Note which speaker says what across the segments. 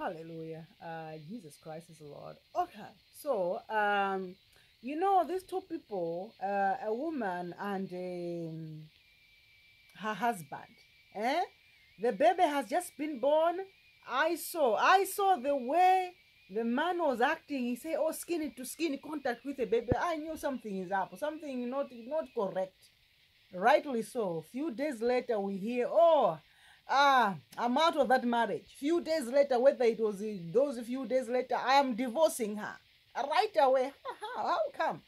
Speaker 1: Hallelujah. Uh, Jesus Christ is Lord. Okay, so um, you know these two people, uh, a woman and um, her husband. Eh? The baby has just been born. I saw, I saw the way the man was acting. He said, "Oh, skin to skin contact with the baby." I knew something is up, something not not correct. Rightly so. Few days later, we hear, "Oh." Ah, I'm out of that marriage. Few days later, whether it was those few days later, I am divorcing her. Right away. How, come?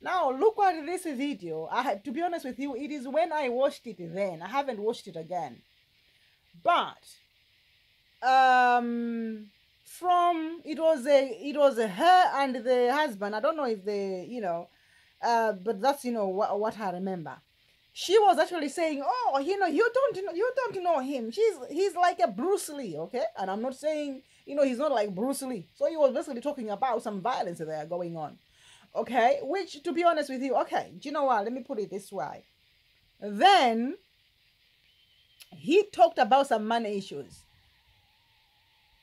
Speaker 1: Now, look at this video. I to be honest with you, it is when I watched it then. I haven't watched it again. But, um, from, it was a, it was a her and the husband. I don't know if they, you know, uh, but that's, you know, what, what I remember she was actually saying, "Oh, you know, you don't know, you don't know him. She's he's like a Bruce Lee, okay?" And I'm not saying, you know, he's not like Bruce Lee. So he was basically talking about some violence there going on, okay? Which, to be honest with you, okay, do you know what? Let me put it this way. Then he talked about some money issues.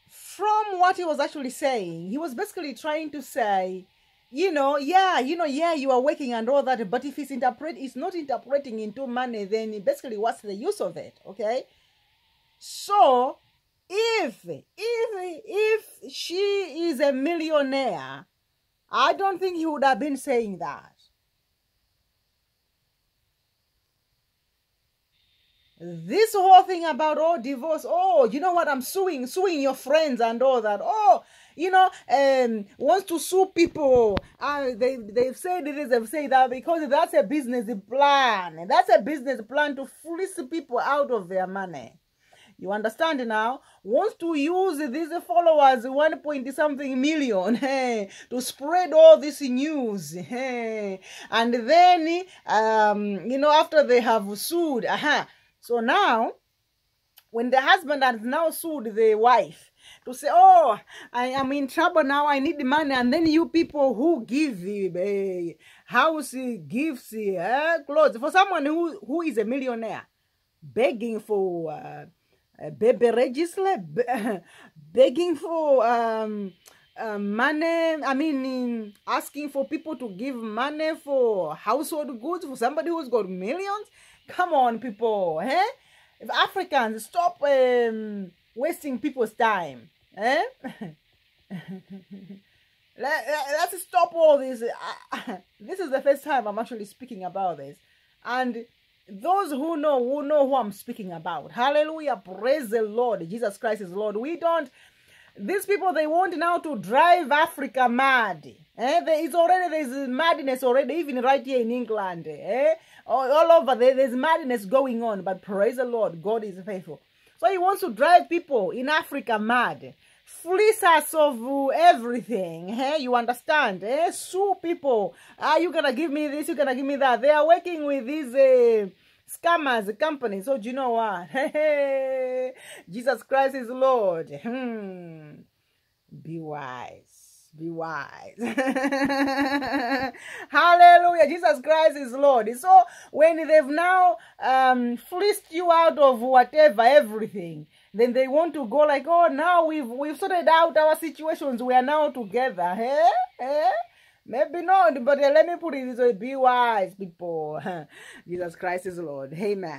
Speaker 1: From what he was actually saying, he was basically trying to say you know, yeah, you know, yeah, you are working and all that, but if it's interpret, it's not interpreting into money, then basically what's the use of it? Okay. So if if if she is a millionaire, I don't think he would have been saying that. This whole thing about oh divorce, oh, you know what? I'm suing, suing your friends and all that. Oh, you know, um, wants to sue people. And they, they've said this, they've said that because that's a business plan. That's a business plan to fleece people out of their money. You understand now? Wants to use these followers, one point something million, hey, to spread all this news, hey. And then, um, you know, after they have sued, uh-huh. So now, when the husband has now sued the wife, to say, oh, I am in trouble now, I need money. And then you people who give uh, house, gifts, uh, clothes, for someone who, who is a millionaire, begging for uh, a baby register, begging for um, uh, money, I mean, asking for people to give money for household goods for somebody who's got millions. Come on, people, eh? If Africans stop um, wasting people's time. Eh? Let, let, us stop all this. this is the first time I'm actually speaking about this. And those who know, who know who I'm speaking about. Hallelujah. Praise the Lord. Jesus Christ is Lord. We don't, these people, they want now to drive Africa mad. Eh? There is already, there's madness already, even right here in England. Eh? All, all over, there, there's madness going on. But praise the Lord. God is faithful. So he wants to drive people in Africa mad. Fleece us of everything. Eh? You understand? Eh? Sue people. Are ah, you going to give me this? You're going to give me that. They are working with these uh, scammers companies. So do you know what? Jesus Christ is Lord. Hmm. Be wise be wise. Hallelujah. Jesus Christ is Lord. So when they've now um, fleeced you out of whatever, everything, then they want to go like, oh, now we've we've sorted out our situations. We are now together. Hey? Hey? Maybe not, but let me put it this way. Be wise, people. Jesus Christ is Lord. Amen.